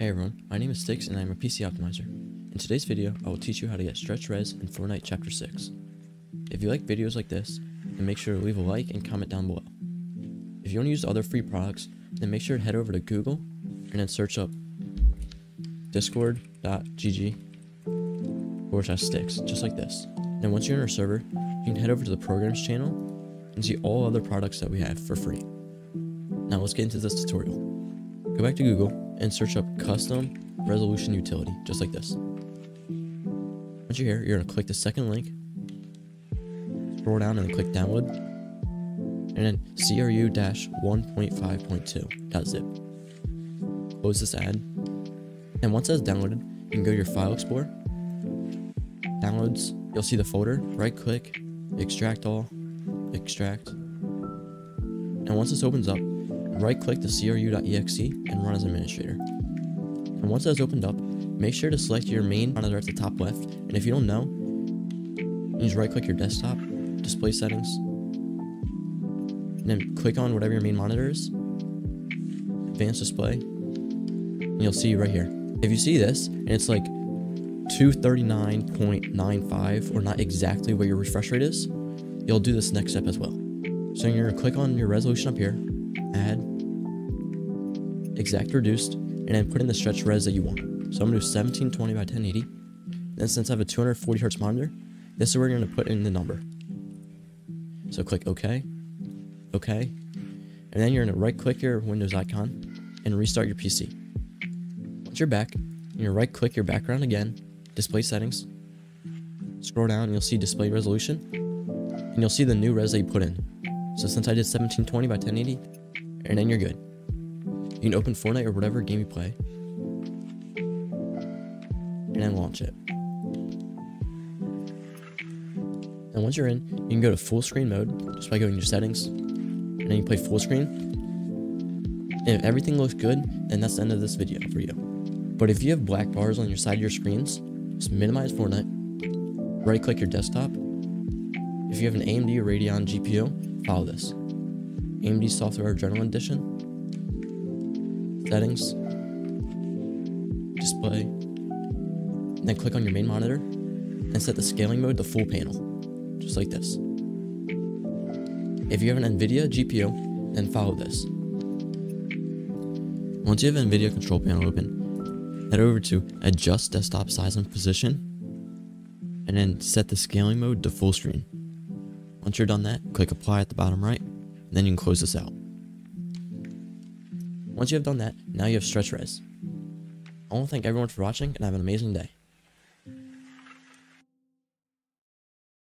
Hey everyone, my name is Stix and I'm a PC optimizer. In today's video, I will teach you how to get stretch res in Fortnite Chapter 6. If you like videos like this, then make sure to leave a like and comment down below. If you want to use other free products, then make sure to head over to Google and then search up discord.gg forward slash Stix, just like this. Then once you're in our server, you can head over to the programs channel and see all other products that we have for free. Now let's get into this tutorial. Go back to Google and search up custom resolution utility, just like this. Once you're here, you're gonna click the second link, scroll down and click download, and then CRU-1.5.2.zip. Close this ad, and once that's downloaded, you can go to your file explorer, downloads, you'll see the folder, right click, extract all, extract, and once this opens up, right click the cru.exe and run as administrator. And once that's opened up, make sure to select your main monitor at the top left, and if you don't know, you just right click your desktop, display settings, and then click on whatever your main monitor is, advanced display, and you'll see right here. If you see this, and it's like 239.95 or not exactly what your refresh rate is, you'll do this next step as well. So you're gonna click on your resolution up here, add, exact reduced, and then put in the stretch res that you want. So I'm gonna do 1720 by 1080. Then since I have a 240 hertz monitor, this is where you're gonna put in the number. So click OK, OK, and then you're gonna right click your Windows icon and restart your PC. Once you're back, you're gonna right click your background again, display settings, scroll down and you'll see display resolution, and you'll see the new res that you put in. So since I did 1720 by 1080, and then you're good. You can open Fortnite or whatever game you play, and then launch it. And once you're in, you can go to full screen mode just by going to your settings, and then you play full screen. And if everything looks good, then that's the end of this video for you. But if you have black bars on your side of your screens, just minimize Fortnite, right click your desktop. If you have an AMD or Radeon GPU, follow this. AMD Software Adrenalin Edition, settings, display, then click on your main monitor and set the scaling mode to full panel, just like this. If you have an NVIDIA GPU, then follow this. Once you have NVIDIA control panel open, head over to adjust desktop size and position, and then set the scaling mode to full screen. Once you're done that, click apply at the bottom right, and then you can close this out. Once you have done that, now you have stretch res. I want to thank everyone for watching and have an amazing day.